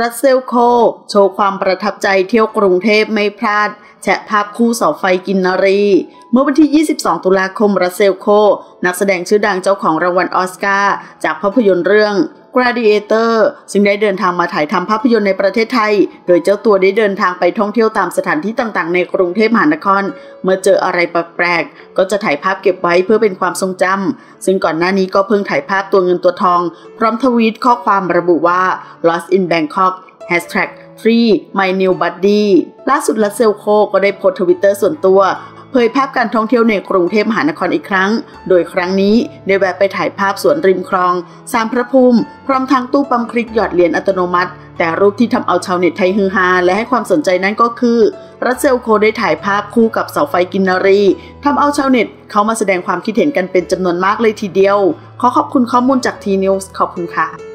รัสเซลโครว์ โชว์ความประทับใจเที่ยวกรุงเทพไม่พลาด แชะภาพคู่เสาไฟกินนารี เมื่อวันที่ 22 ตุลาคมรัสเซลโครว์ นักแสดงชื่อดังเจ้าของรางวัลออสการ์จากภาพยนตร์เรื่อง Gladiator ซึ่งได้เดินทางมาถ่ายทำภาพยนตร์ในประเทศไทย โดยเจ้าตัวได้เดินทางไปท่องเที่ยวตามสถานที่ต่างๆ ในกรุงเทพมหานคร เมื่อเจออะไรแปลกๆ ก็จะถ่ายภาพเก็บไว้เพื่อเป็นความทรงจำ ซึ่งก่อนหน้านี้ก็เพิ่งถ่ายภาพตัวเงินตัวทอง พร้อมทวีตข้อความระบุว่า lost in Bangkok hashtag free my new buddy ล่าสุดรัสเซลโครว์ก็ได้โพสต์ทวิตเตอร์ส่วนตัว เผยภาพการท่องเที่ยวในกรุงเทพมหานครอีกครั้ง โดยครั้งนี้ได้แวะไปถ่ายภาพสวนริมคลอง ศาลพระภูมิ พร้อมทั้งตู้ปั๊มคลิกหยอดเหรียญอัตโนมัติ แต่รูปที่ทำเอาชาวเน็ตไทยฮือฮาและให้ความสนใจนั้นก็คือ รัสเซลโครว์ได้ถ่ายภาพคู่กับเสาไฟกินนารีทำเอาชาวเน็ตเข้ามาแสดงความคิดเห็นกันเป็นจำนวนมากเลยทีเดียว ขอขอบคุณข้อมูลจากทีนิวส์ขอบคุณค่ะ